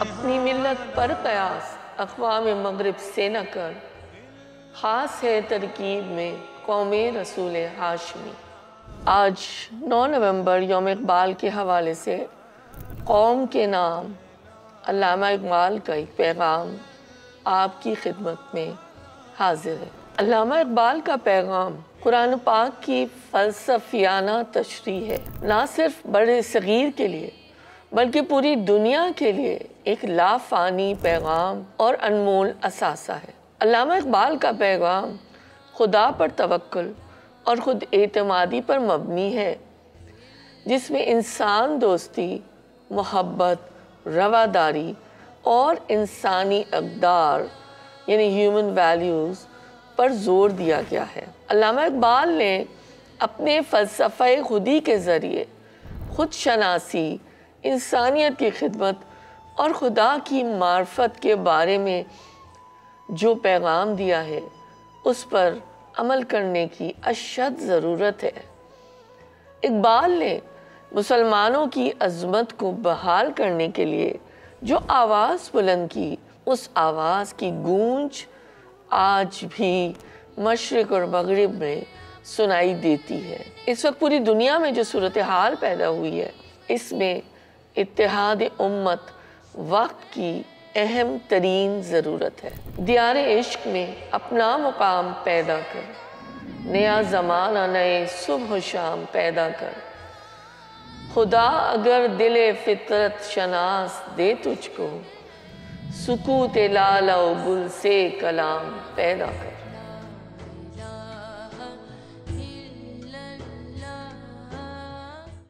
अपनी मिलत पर कयास अकवाम मगरब से न कर। ख़ास है तरकीब में कौम रसूल हाशमी। आज 9 नवंबर योम इकबाल के हवाले से कौम के नाम, अल्लामा इकबाल का एक पैगाम आपकी खिदमत में हाजिर है। अलामा इकबाल का पैगाम कुरान पाक की फ़लसफियाना तशरी है, ना सिर्फ़ बड़े सग़ीर के लिए बल्कि पूरी दुनिया के लिए एक लाफानी पैगाम और अनमोल असासा है। अल्लामा इकबाल का पैगाम खुदा पर तवक्ल और ख़ुद एतमादी पर मबनी है, जिसमें इंसान दोस्ती, मोहब्बत, रवादारी और इंसानी अकदार, यानी ह्यूमन वैल्यूज़ पर ज़ोर दिया गया है। अल्लामा इकबाल ने अपने फ़लसफ़े खुदी के ज़रिए खुद शनासी इंसानियत की खिदमत और खुदा की मार्फत के बारे में जो पैगाम दिया है, उस पर अमल करने की अशद ज़रूरत है। इकबाल ने मुसलमानों की अजमत को बहाल करने के लिए जो आवाज़ बुलंद की, उस आवाज़ की गूंज आज भी मशरक़ और मगरब में सुनाई देती है। इस वक्त पूरी दुनिया में जो सूरत हाल पैदा हुई है, इसमें इतिहाद उम्मत, वक्त की अहम तरीन ज़रूरत है। दियार इश्क में अपना मुकाम पैदा कर। नया ज़माना, नए सुबह शाम पैदा कर। खुदा अगर दिल फितरत शनास दे तुझको सुकूत लाल गुल से कलाम पैदा कर।